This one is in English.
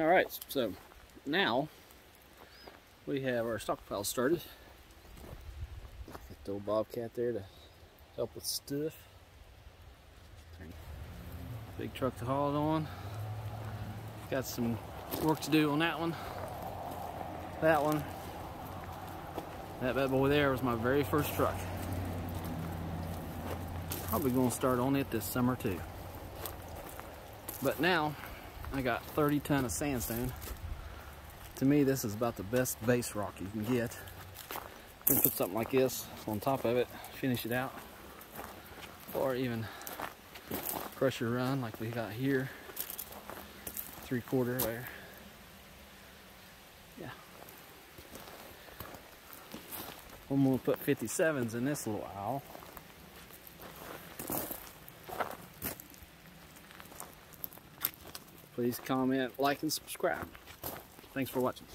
All right, so now we have our stockpile started. Got the old Bobcat there to help with stuff. Big truck to haul it on. Got some work to do on that one. That one. That bad boy there was my very first truck. Probably gonna start on it this summer too. But now, I got 30 ton of sandstone. To me, this is about the best base rock you can get. Can put something like this on top of it, finish it out. Or even crusher run like we got here. Three quarter there. Yeah. I'm gonna put 57s in this little aisle. Please comment, like, and subscribe. Thanks for watching.